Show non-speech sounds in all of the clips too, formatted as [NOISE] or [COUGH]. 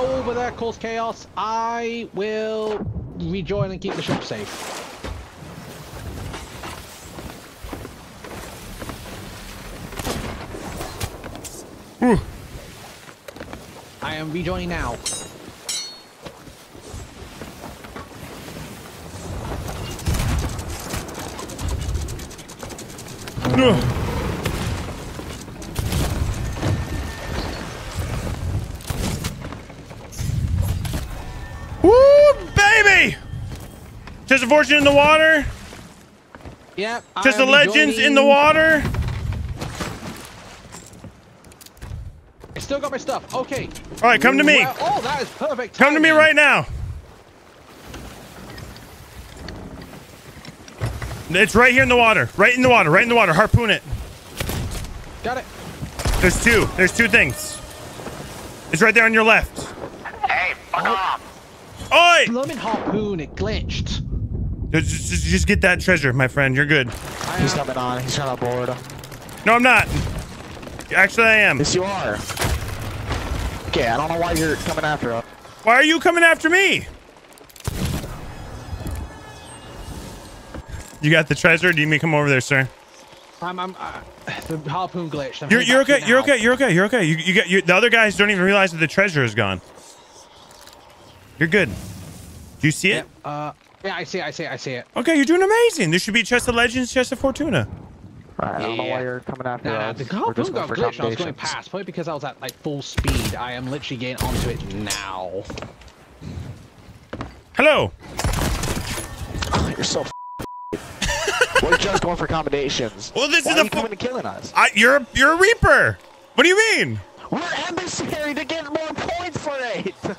go over there, cause chaos. I will rejoin and keep the ship safe. I am rejoining now. Woo, Just a fortune in the water. Yep. I Just the am legends in the water. I still got my stuff. Okay. All right, come to me. Well, oh, that is perfect. Come to me right now. It's right here in the water. Right in the water. Right in the water. Harpoon it. Got it. There's two. There's two things. It's right there on your left. Hey, fuck Oh. off. Oi! Blooming harpoon, it glitched. Just, just, just get that treasure, my friend. You're good. He's coming on. He's trying to board. No, I'm not. Actually, I am. Yes, you are. Okay, I don't know why you're coming after us. Why are you coming after me? You got the treasure? Do you need me come over there, sir? I'm, I'm, uh, the harpoon glitched. I'm You're, you're okay. You're okay. You're okay. You're okay. You, you get you, the other guys don't even realize that the treasure is gone. You're good. Do you see it? Yep. Uh, yeah, I see it. I see it. I see it. Okay, you're doing amazing. There should be chest of legends, chest of fortuna. Right, I don't know Yeah. why you're coming after Nah, us. the We're just harpoon going got for glitched. I was going commendations. past, probably because I was at like full speed. I am literally getting onto it now. Hello. You're so. We're just going for commendations. [LAUGHS] Well, this why is are a you fu- coming and killing us? I, you're you're a reaper. What do you mean? We're emissary to get more points for it. [LAUGHS]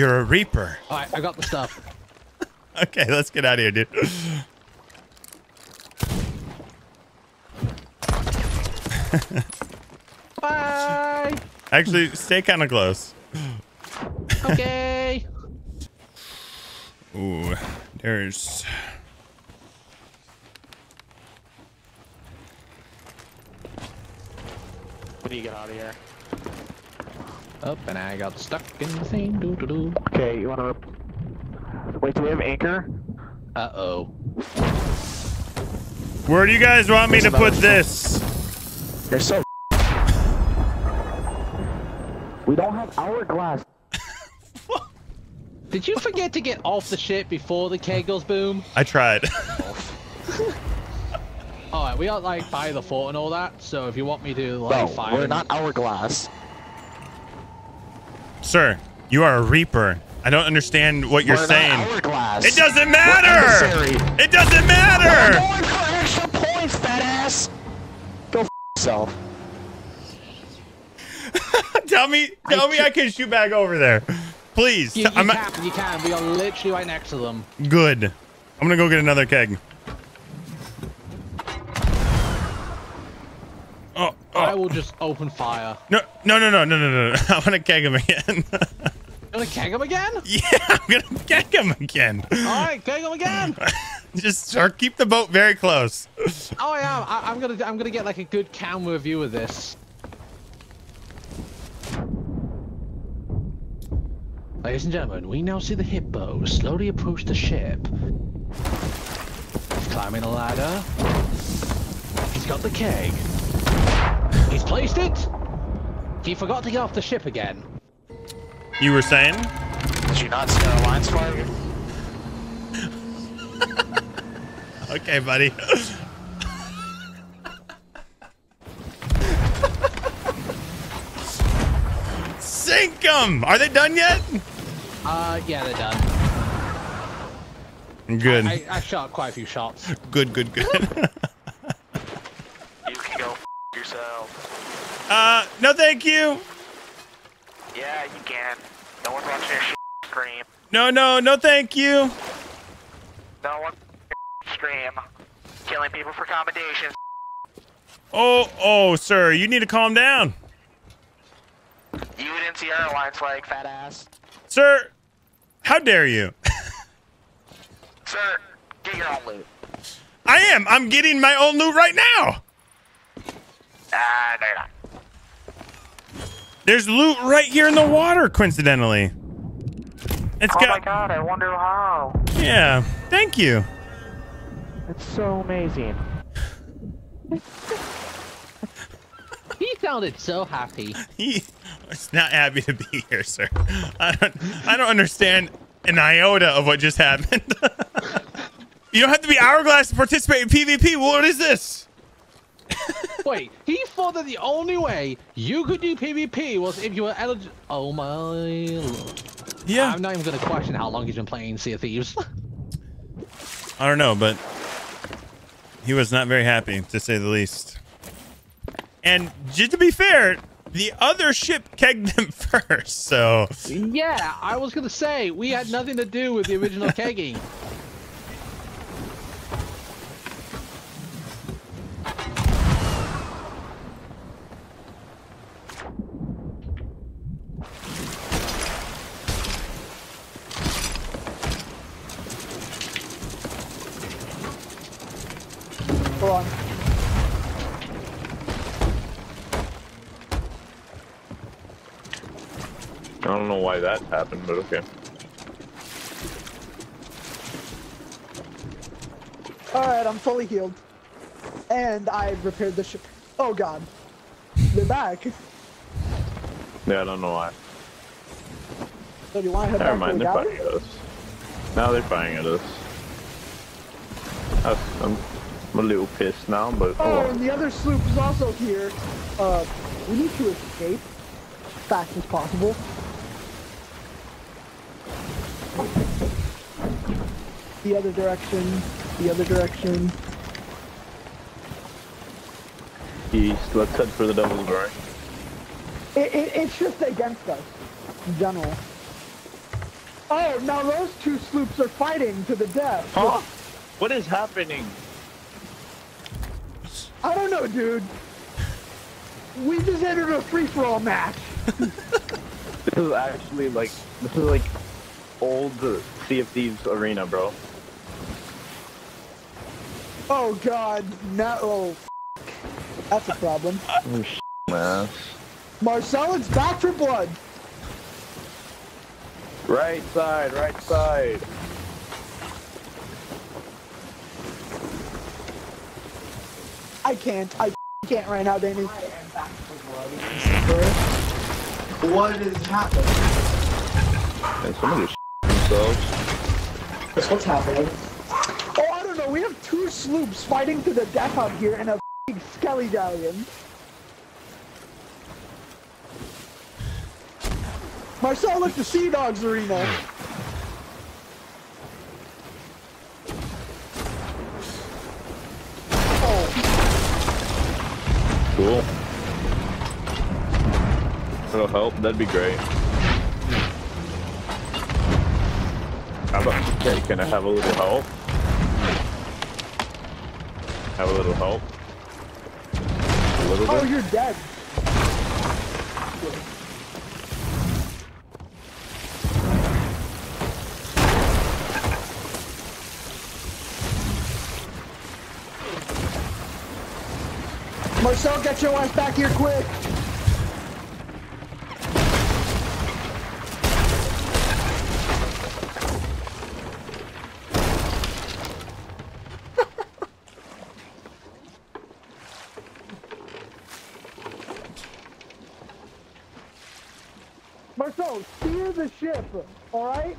You're a reaper. All right, I got the stuff. [LAUGHS] Okay, let's get out of here, dude. [LAUGHS] Bye. Actually, stay kind of close. Okay. [LAUGHS] Ooh, there's. What do you get out of here? Up and I got stuck in the same doo doo doo. Okay, you wanna? Wait, do we have anchor? Uh oh. Where do you guys want me to put this? They're so. we don't have hourglass. Did you forget to get off the ship before the keg goes boom? I tried. [LAUGHS] Alright, we are like by the fort and all that, so if you want me to like No, fire. we're not hourglass. Sir, you are a reaper. I don't understand what you're we're saying. Not hourglass. It doesn't matter. It doesn't We're matter. going for extra points, fat ass. Go f yourself. [LAUGHS] tell me, tell me, I can shoot back over there, please. You, you I'm can, you can. We are literally right next to them. good. I'm gonna go get another keg. Oh, oh, I oh. will just open fire. no, no, no, no, no, no, no! [LAUGHS] I want to keg him again. You gonna keg him again? [LAUGHS] yeah, I'm gonna keg him again. Alright, keg him again! [LAUGHS] Just keep the boat very close. Oh, I am. I, I'm gonna. I'm gonna get like a good camera view of this. Ladies and gentlemen, we now see the hippo slowly approach the ship. He's climbing a ladder. He's got the keg. He's placed it. He forgot to get off the ship again. You were saying? Did you not see our lines flag? [LAUGHS] Okay, buddy. [LAUGHS] Sink them! Are they done yet? Uh, yeah, they're done. Good. I, I shot quite a few shots. Good, good, good. [LAUGHS] You can go f yourself. uh, no thank you. Yeah, you can. No one's watching your stream. No, no, no thank you. No one's stream. Killing people for commendations. Oh, oh, sir, you need to calm down. You didn't see our line flag, fat ass. Sir, how dare you? [LAUGHS] Sir, get your own loot. I am. I'm getting my own loot right now. Ah, no, you're not. There's loot right here in the water, coincidentally. It's Oh my god, I wonder how. Yeah. Thank you. It's so amazing. He sounded so happy. He is not happy to be here, sir. I don't. I don't understand an iota of what just happened. [LAUGHS] you don't have to be hourglass to participate in PvP. What is this? [LAUGHS] Wait, he thought that the only way you could do PvP was if you were eligible. Oh my lord. Yeah. I'm not even gonna question how long he's been playing Sea of Thieves. [LAUGHS] I don't know, but he was not very happy, to say the least. And just to be fair, the other ship kegged them [LAUGHS] first, so yeah, I was gonna say we had nothing to do with the original kegging. Know why that happened, but okay. Alright, I'm fully healed. And I've repaired the ship. Oh god. They're back. Yeah, I don't know why. So do you want to head Never mind, they're firing at us. Now they're firing at us. I'm, I'm a little pissed now, but Oh, oh, and the other sloop is also here. Uh, we need to escape as fast as possible. The other direction. The other direction. east. Let's head for the Devil's Roar. It, it, it's just against us, in general. Oh, now those two sloops are fighting to the death. Huh? What is happening? I don't know, dude. We just entered a free-for-all match. [LAUGHS] This is actually like this is like old Sea of Thieves arena, bro. Oh god, now oh, that's a problem. Oh, sh- man. Marcel, it's back for blood. Right side, right side. I can't. I can't right now, Danny. What is happening? And somebody sh- themselves. What's happening? Oh, I don't know. We have two sloops fighting to the death out here and a f***ing skelly galleon. Marcel, look, the Sea Dogs arena. Oh, Cool. That'll help, that'd be great. How about, okay, can I have a little help? Have a little help? A little oh, bit? you're dead. Marcel, get your ass back here quick. Marcel, steer the ship, alright?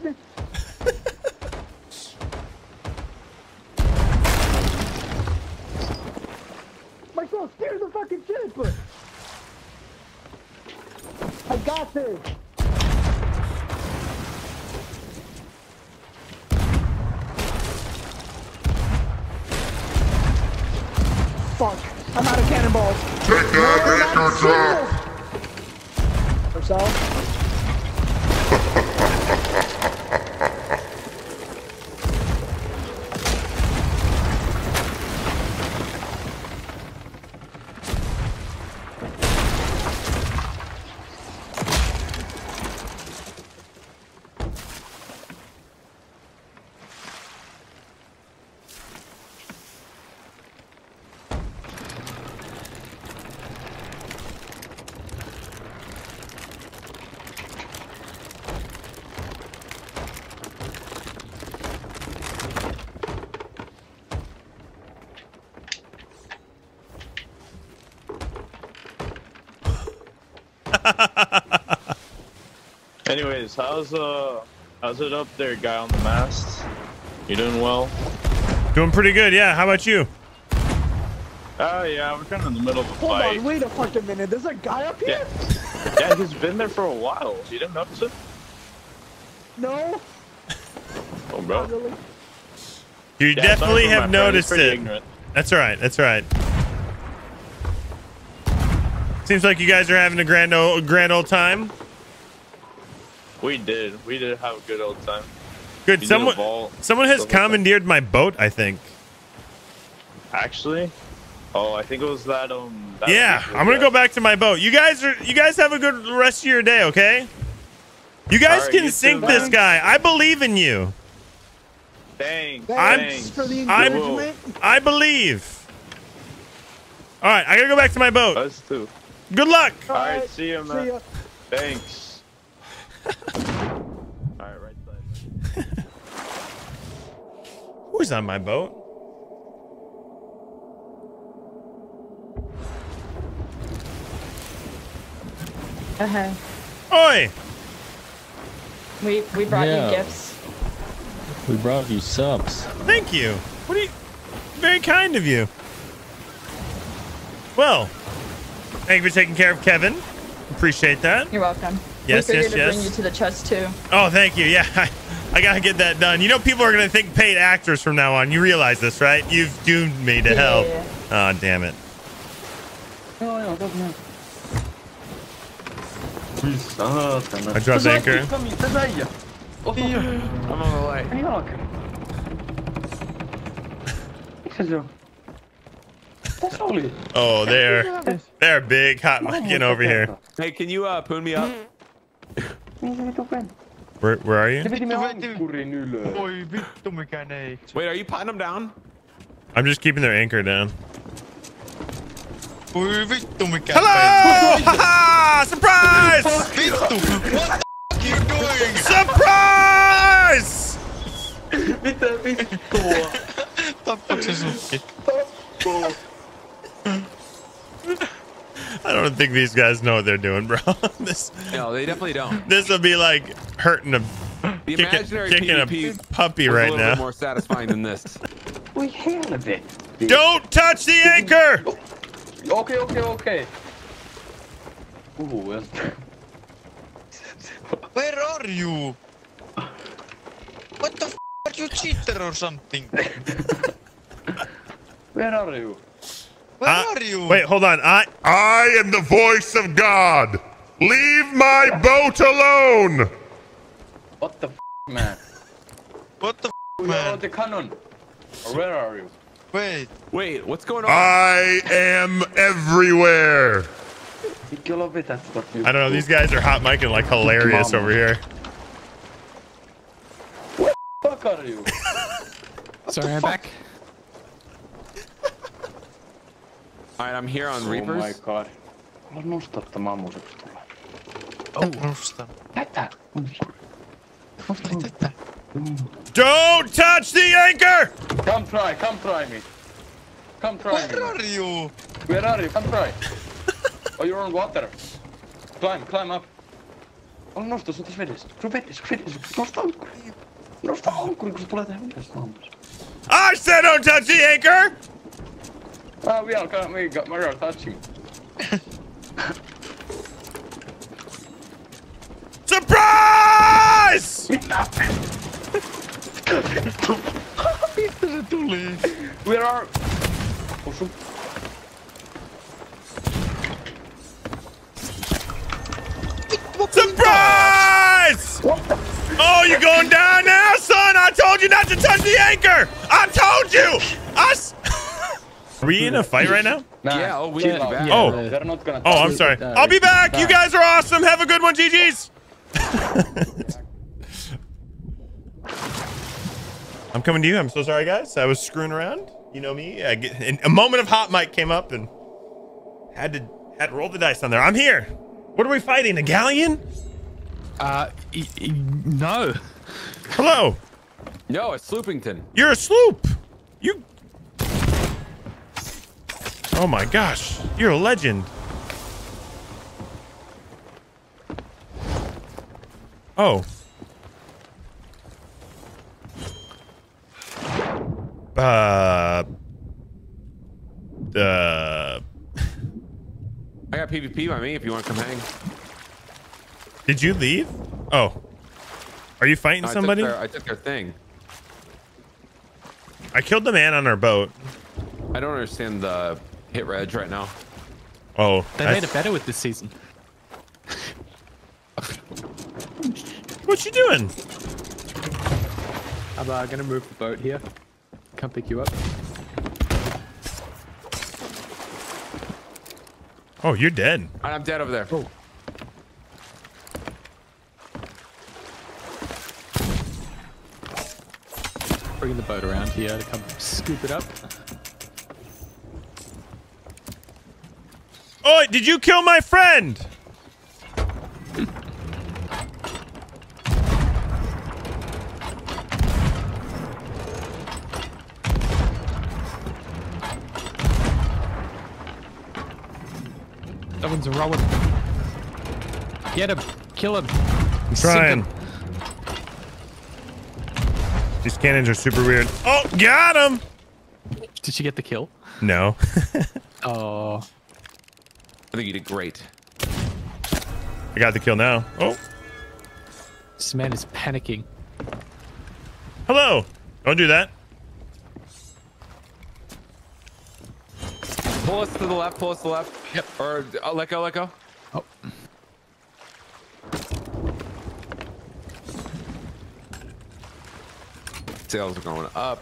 Marcel, steer the fucking ship! I got this! [LAUGHS] Anyways, how's uh, how's it up there, guy on the mast? You doing well? Doing pretty good. Yeah. How about you? Oh yeah, we're kind of in the middle of a Hold fight. on, wait a fucking minute. There's a guy up here? Yeah. yeah, he's been there for a while. You didn't notice it? No? Oh, bro. really. You Yeah, definitely sorry for my have noticed it. Ignorant. That's all right. That's all right. Seems like you guys are having a grand old, grand old time. We did. We did have a good old time. Good. We Someone, someone has Stuff like commandeered my boat. I think. Actually, oh, I think it was that um. That Yeah, I'm gonna that- go back to my boat. You guys are. You guys have a good rest of your day. Okay. You guys All right, can you sink too, this man. guy. I believe in you. Thanks. Thanks thanks. for I'm- I believe. All right, I gotta go back to my boat. Us too. Good luck. All right, see you, man. See ya. Thanks. [LAUGHS] All right, right side. Who's on my boat? Uh-huh. Oi! We we brought Yeah. you gifts. We brought you subs. Thank you. What are you? Very kind of you. Well, thank you for taking care of Kevin. Appreciate that. You're welcome. Yes, we yes, figured to yes. bring you to the chest too. Oh, thank you. Yeah, [LAUGHS] I, I gotta get that done. You know, people are gonna think paid actors from now on. You realize this, right? You've doomed me to Yeah, hell. yeah, Oh, damn it. I dropped anchor. I'm on the way. [LAUGHS] Oh, they're they're big hot micing over here. Hey, can you uh poon me up? Where where are you? Oi, vittu mikä. Wait, are you potting them down? I'm just keeping their anchor down. Oi, vittu mikä Hello! Surprise! What the you doing? Surprise! Tappaks se sukki? [LAUGHS] I don't think these guys know what they're doing, bro. [LAUGHS] this No, they definitely don't. this will be like hurting a The kicking, imaginary kicking PvP a puppy was a right little bit now. more satisfying than this. [LAUGHS] Don't touch the anchor! Okay, okei, okei. Where are you? What the f*** are you cheater or something? Where are you? Where Uh, are you? Wait, hold on. I I am the voice of God. Leave my boat alone. What the f***, man? What the f***, We are on man? the cannon. Where are you? Wait. Wait, what's going on? I am everywhere. Mikki, lopeta sitä I don't know. These guys are hot micing like hilarious over here. Where the fuck are you? Sorry, I'm back. All right, I'm here on Oh my Reapers. god. Haluan nostaa tätä mammuseksi tulee. Oh, nostan. Tätä! Ai tätä. Don't touch the anchor! Come try, come try me. Come try Where me. are you? Where are you? Come try. Oh, you're on water. Climb, climb up. On nosta sun tässä vedessä. Sun vedessä, vedessä. Nosta ankkuri. Nosta ankkuri, kun se tulee tähän vedessä. I said don't touch the anchor! Ah, [LAUGHS] we are, we got, we are touching. Surprise! Mistä se tuli? Where are... Osu. Surprise! Oh, you're going down now, son! I told you not to touch the anchor! I told you! Us! Are we in a fight right now? Nah, Yeah, oh, we chill need to Oh. They're not gonna Oh, I'm sorry. I'll be back. You guys are awesome. Have a good one, GG's. [LAUGHS] I'm coming to you. I'm so sorry, guys. I was screwing around. You know me. I get, and a moment of hot mic came up and had to had to roll the dice on there. I'm here. What are we fighting? A galleon? Uh, y- y- no. Hello. No, it's Sloopington. You're a sloop. You. Oh my gosh. You're a legend. Oh. Uh. Uh. I got PvP by me if you want to come hang. Did you leave? Oh. Are you fighting No, I took somebody? their- I took their thing. I killed the man on our boat. I don't understand the hit reg right now. Oh. They I- made it better with this season. [LAUGHS] What you doing? I'm uh, gonna move the boat here. Come pick you up. Oh, you're dead. I'm dead over there. Oh. Bringing the boat around here to come scoop it up. Did you kill my friend? Someone's rowing. Get him. Kill him. I'm trying. him. These cannons are super weird. Oh, got him. Did you get the kill? No. [LAUGHS] Oh. I think you did great. I got the kill now. Oh, This man is panicking. hello. Don't do that. Pull us to the left. Pull us to the left. Yep. Or uh, let go. Let go. Oh. Sails are going up.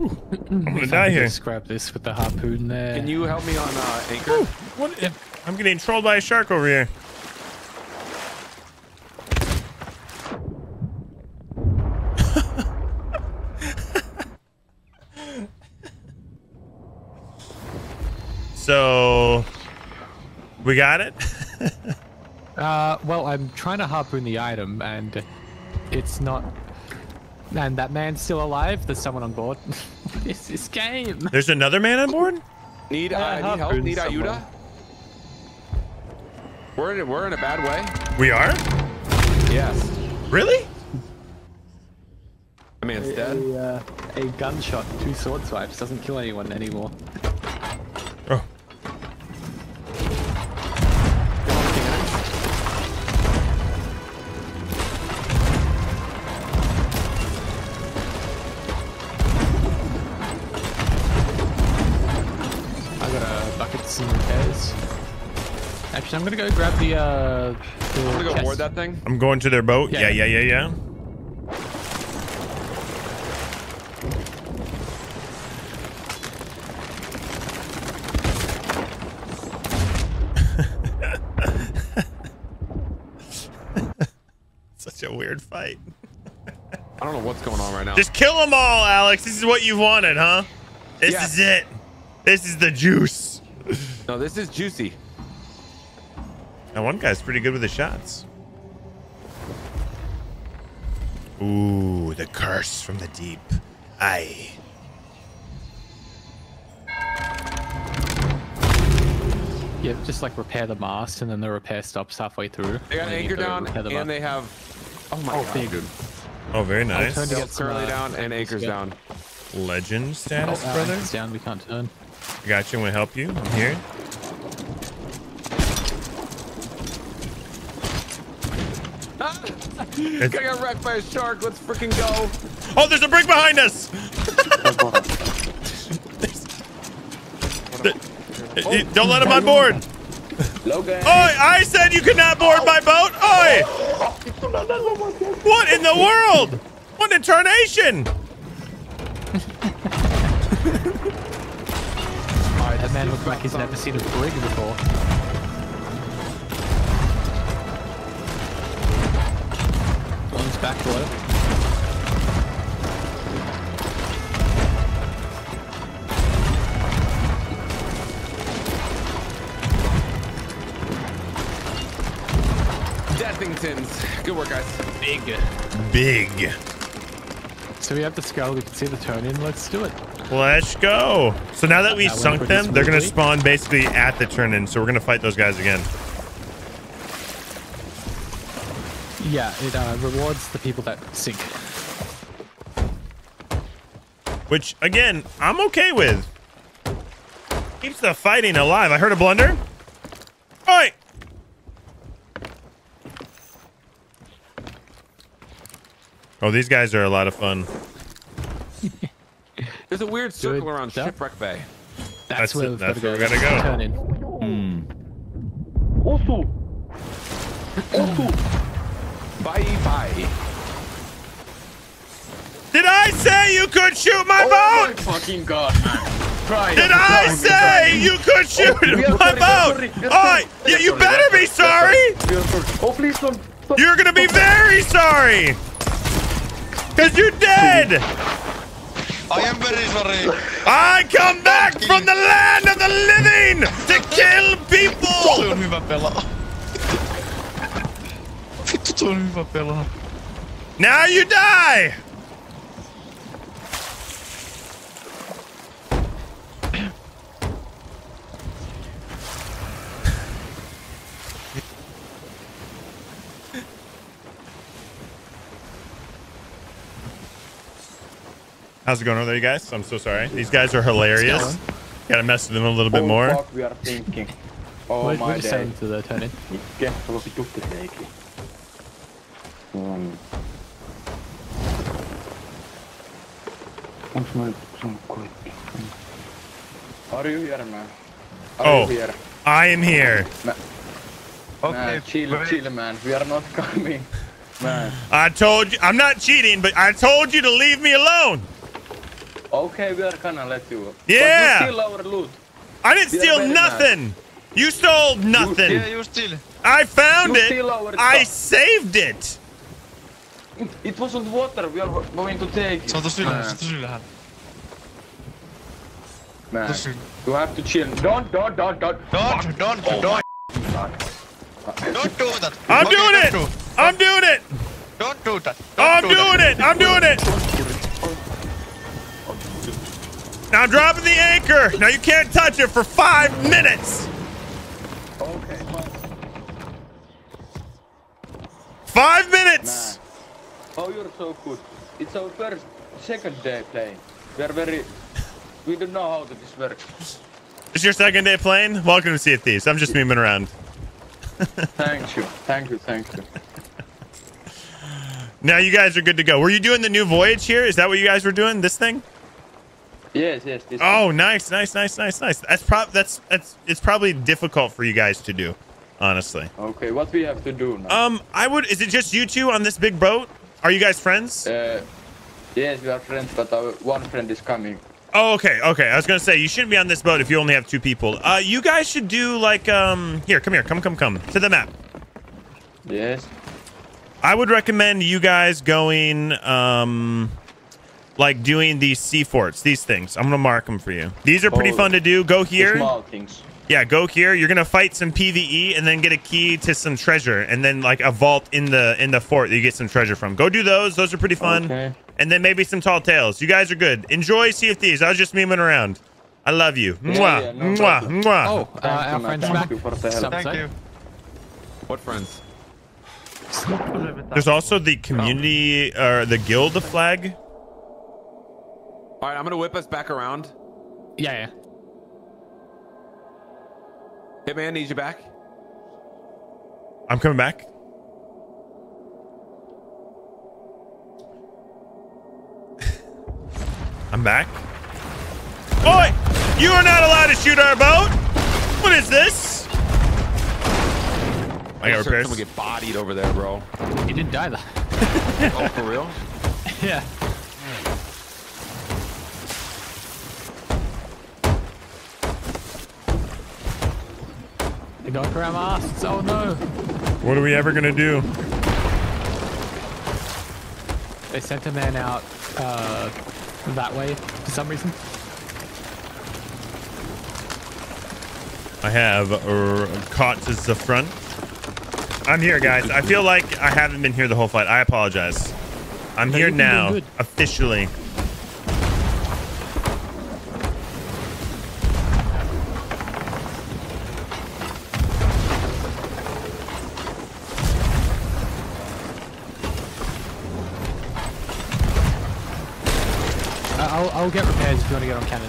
I'm gonna die here. Just grab this with the harpoon there. Can you help me on uh, anchor? What? I'm getting trolled by a shark over here. [LAUGHS] so, we got it. [LAUGHS] Uh, well, I'm trying to harpoon the item, and it's not. And that man's still alive. There's someone on board. [LAUGHS] what is this game? There's another man on board. Need uh, Uh, need help? Need someone. Ayuda? We're in we're in a bad way. We are. Yes. Really? I mean, it's A, dead. a, uh, a gunshot, two sword swipes doesn't kill anyone anymore. I'm gonna go grab the uh. The I'm gonna go chest. board that thing. I'm going to their boat. Yeah, Yeah. yeah, yeah, yeah. [LAUGHS] Such a weird fight. I don't know what's going on right now. Just kill them all, Alex. This is what you wanted, huh? This Yes. is it. This is the juice. no, this is juicy. Now one guy's pretty good with the shots. Ooh, the curse from the deep. Aye. Yeah, just like repair the mast, and then the repair stops halfway through. They got and then you anchor down, the and mast. they have. Oh my Oh, god, big. Oh, very nice. turned to get some, currently uh, down and anchors yeah. down. Legend Oh, status, uh, brother. anchor's down. We can't turn. I got you. I'm gonna help you. I'm here. I got wrecked by a shark. Let's freaking go. Oh, there's a brig behind us. Eh, [LAUGHS] Don't let him on board. Logan. Oi, I said you could not board my boat. Oi! What in the world? What in tarnation? That man looks like he's never seen a brig before. Back below. Deathingtons. Good work, guys. Big. Big. So we have the skull. We can see the turn in. Let's do it. Let's go. So now that we That sunk them, they're gonna spawn basically at the turn-in. So we're gonna fight those guys again. Yeah, it uh, rewards the people that sink. Which, again, I'm okay with. Keeps the fighting alive. I heard a blunder. Oi! Oh, these guys are a lot of fun. [LAUGHS] There's a weird circle around Shipwreck Bay. That's, where it. we've That's gotta where we go. gotta go. Turn in. Also, also, Bye bye. Did I say you could shoot my oh boat? my fucking god, man. Try Did. I Try say try you could oh, shoot Oh, my sorry, boat? sorry, Oh, yeah, you We are better be sorry. We sorry. Oh, please don't. don't- You're gonna be very sorry. Cause you're dead. I am very sorry. I come back from the land of the living to kill Toi people. On hyvä pelaa. Vittu, toi on hyvä. Now you die. How's it going over there, you guys? I'm so sorry. These guys are hilarious. Gotta mess with them a little bit Oh, more. fuck, we are thinking. Oh We're, my we're just day. saying to the turn in. Mikä sulla vitutti reikin? Onks noin sun koitti? Are you here, man? Are Oh, you here? I am here. Man, Okay, chill, wait. chill, man. We are not [LAUGHS] coming. Man. I told you, I'm not cheating, but I told you to leave me alone. Okay, we are gonna let you. Yeah. But you steal our loot. I didn't We steal very nothing. You stole nothing. Yeah, you still. I found You it. steal our I saved it. It wasn't water. We are going to take it. Se on tossa ylhäällä, se Man. on. Man. You have to chill. Don't, don't, don't, don't. Don't, don't, Oh don't. Don't do that. I'm Okay, doing it. do. I'm doing it. Don't do that. Oh, I'm Don't doing that. it. I'm doing it. Now I'm dropping the anchor. Now you can't touch it for five minutes. Okay. Five minutes. Oh, you're so good. It's our first, second day playing. We are very. We don't know how this works. It's your second day playing. Welcome to Sea of Thieves. I'm just memeing around. Thank you. Thank you. Thank you. [LAUGHS] Now you guys are good to go. Were you doing the new voyage here? Is that what you guys were doing? This thing? Yes, yes. This Oh, nice, nice, nice, nice, nice. That's prob that's that's it's probably difficult for you guys to do, honestly. Okay, what we have to do now? Um, I would. Is it just you two on this big boat? Are you guys friends? Uh, yes, we are friends, but our one friend is coming. Oh, okay, okay. I was gonna say you shouldn't be on this boat if you only have two people. Uh, you guys should do like um. Here, come here, come, come, come to the map. Yes. I would recommend you guys going um, like doing these sea forts, these things. I'm gonna mark them for you. These are pretty Oh, fun to do. Go here. small things. Yeah, go here. You're gonna fight some PVE and then get a key to some treasure, and then like a vault in the in the fort that you get some treasure from. Go do those. Those are pretty fun. Okay. And then maybe some tall tales. You guys are good. Enjoy Sea of Thieves. I was just memeing around. I love you. Yeah, Mwah, yeah, no mwah, problem. mwah. Oh, uh, our friends Thank back. you for the help. Thank you. What friends? There's also the community or the guild flag. All right, I'm gonna whip us back around. Yeah, yeah. Hitman needs you back. I'm coming back. [LAUGHS] I'm back. Oi! You are not allowed to shoot our boat! What is this? I got Just heard repairs. Someone get bodied over there, bro. You didn't die though. oh, for real? [LAUGHS] yeah. They got grandma asks, oh no. What are we ever gonna do? They sent a man out uh, that way for some reason. I have uh, caught to the front. I'm here, guys. I feel like I haven't been here the whole fight. I apologize. I'm No, here you've been doing now, officially. Get on cannons.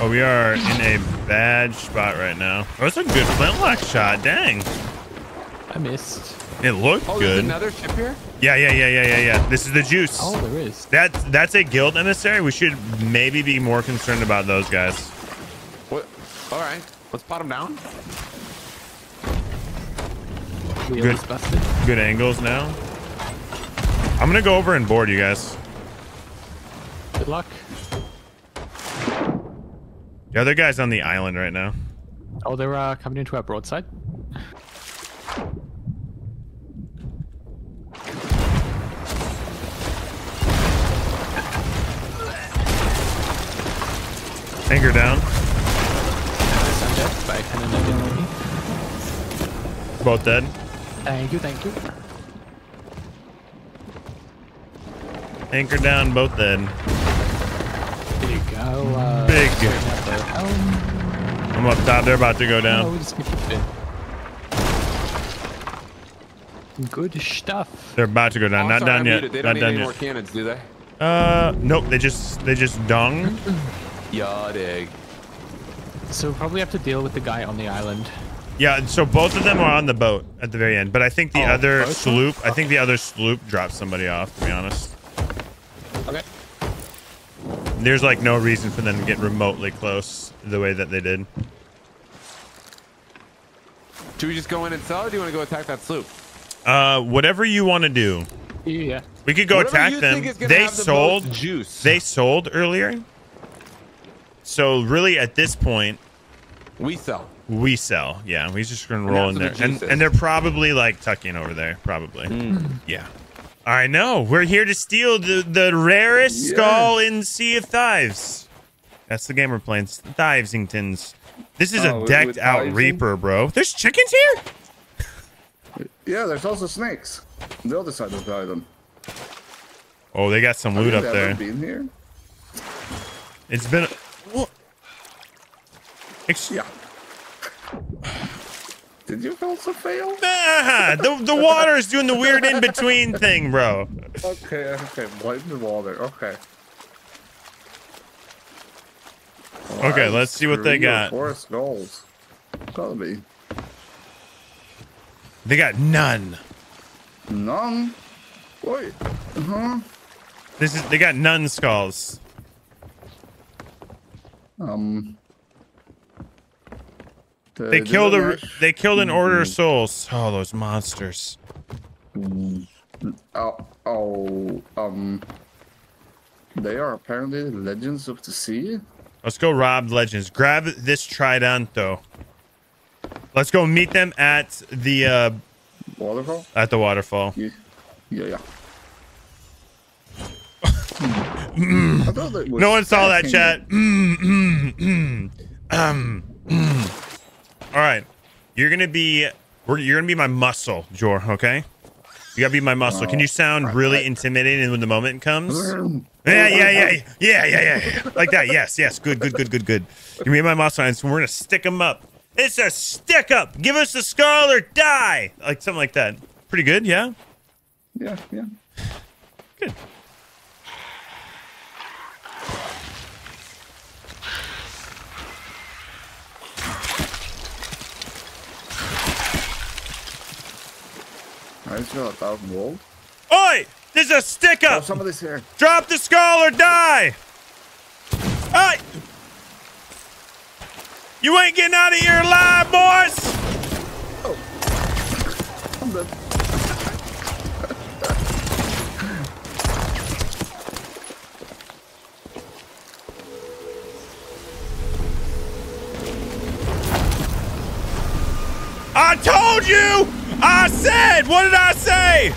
Oh, we are in a bad spot right now. Oh, that's a good flintlock shot. Dang. I missed. It looked Oh, there's good. another ship here? Yeah, yeah, yeah, yeah, yeah, yeah. This is the juice. Oh, there is. That that's a guild emissary. We should maybe be more concerned about those guys. What? All right. Let's pot them down. Wheel Good. Good angles now. I'm gonna go over and board you guys. Good luck. The other guy's on the island right now. Oh, they're uh, coming into our broadside. Anchor down. Nice, I'm dead by a cannon I didn't know. Both dead. Thank you, thank you. Anchor down. Both dead. There you go. Uh, Big. straighten out the helm. I'm up top. They're about to go down. we just keep it. Good stuff. They're about to go down. Oh, Not sorry, I done yet. muted. They don't need done any more cannons, do they? Uh, nope. They just they just dung. [CLEARS THROAT] Yeah, dig. So we'll probably have to deal with the guy on the island. Yeah. So both of them are on the boat at the very end. But I think the Oh, other both? sloop. I think the other sloop dropped somebody off. To be honest. Okay. There's like no reason for them to get remotely close the way that they did. Do we just go in and sell, or do you want to go attack that sloop? Uh, whatever you want to do. Yeah. We could go Whatever attack them. think is gonna They have the sold juice. They sold earlier. So really, at this point, We sell. we sell. Yeah, we just gonna And roll in there, the and and they're probably like tucking over there. Probably. Hmm. Yeah. I know. We're here to steal the the rarest skull in Sea of Thieves. That's the game we're playing. Thivesingtons. This is Oh, a decked out Thivesing? Reaper, bro. There's chickens here. Yeah, there's also snakes. On the other side of the island. Oh, they got some loot up there. been here? It's been. Ex- Yeah. Did you also fail? Ah, the the water is doing the weird in between thing, bro. Okay, okay, blame the water. Okay. Okay, let's see what they got. Four skulls. Gotta be. They got none. None. Wait. Huh? This is they got none skulls. Um. They killed a they killed an order of Mhm. souls. Oh, those monsters. Oh, oh, um. They are apparently legends of the sea. Let's go rob legends. Grab this trident though. Let's go meet them at the uh Waterfall. at the waterfall. Yeah, yeah. yeah. [LAUGHS] I thought it was No one saw that chat. Mm, mm, mm. Um, mm. All right, you're gonna be we're, you're gonna be my muscle, Jor. Okay, you gotta be my muscle. Can you oh, sound really intimidating when the moment comes? [LAUGHS] Yeah, yeah, yeah, yeah, yeah, yeah, yeah. Like that. Yes, yes. Good, good, good, good, good. You be my muscle, and we're gonna stick them up. It's a stick up. Give us the skull or die. Like something like that. Pretty good, yeah. Yeah, yeah. Good. I just got a thousand gold. Oi! There's a stick Oh, up. somebody's here. Drop the skull or die! Hey! You ain't getting out of here alive, boys! I'm dead. I told you! What did I say?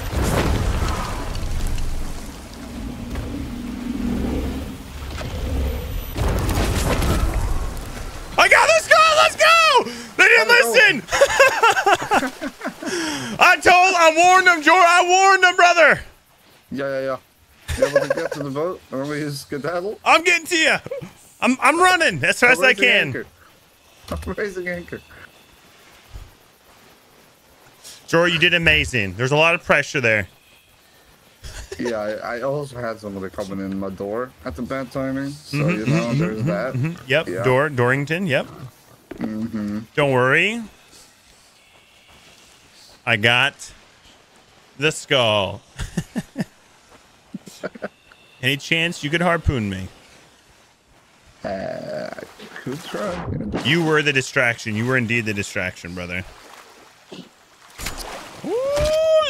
I got this guy! Let's go! They didn't listen. [LAUGHS] I told, I warned them, Jor. I warned them, brother. Yeah, yeah, yeah. You able to get to the boat? Or we skedaddle? I'm getting to you. I'm, I'm running as fast as I can. Anchor. [LAUGHS] I'm raising anchor. Jor, you did amazing. There's a lot of pressure there. Yeah, I, I also had somebody coming in my door at the bad timing, so Mhm, you know mhm, there's mhm, that. mhm. Yep, Yeah. Dor Dorrington. Yep. Mm-hmm. Don't worry. I got the skull. [LAUGHS] Any chance you could harpoon me? Uh, I could try. You were the distraction. You were indeed the distraction, brother. Ooh,